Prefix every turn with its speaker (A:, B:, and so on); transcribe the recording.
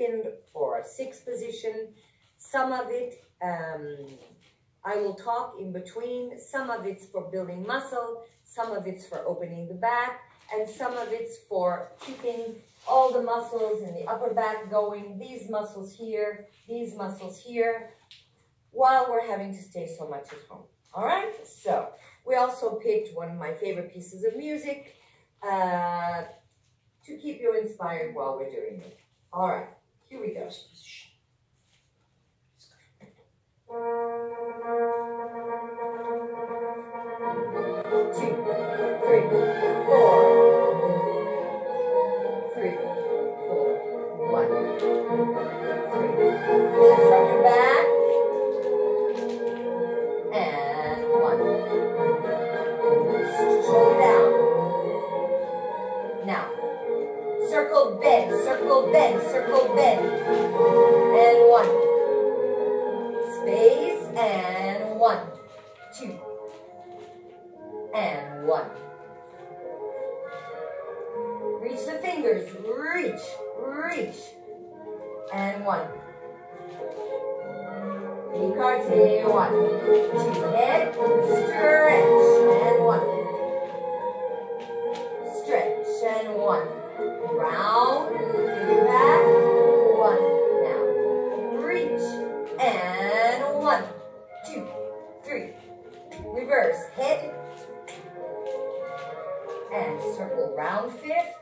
A: second or sixth position. Some of it um, I will talk in between. Some of it's for building muscle, some of it's for opening the back, and some of it's for keeping all the muscles in the upper back going, these muscles here, these muscles here, while we're having to stay so much at home. All right, so we also picked one of my favorite pieces of music uh, to keep you inspired while we're doing it. All right, here we go. circle bend, circle bend, circle bend. And one. Space and one, two, and one. Reach the fingers, reach, reach, and one. Écarté, one, two, head, stretch, and one. Stretch, and one round, back, one. Now, reach, and one, two, three. Reverse, head, and circle round fifth.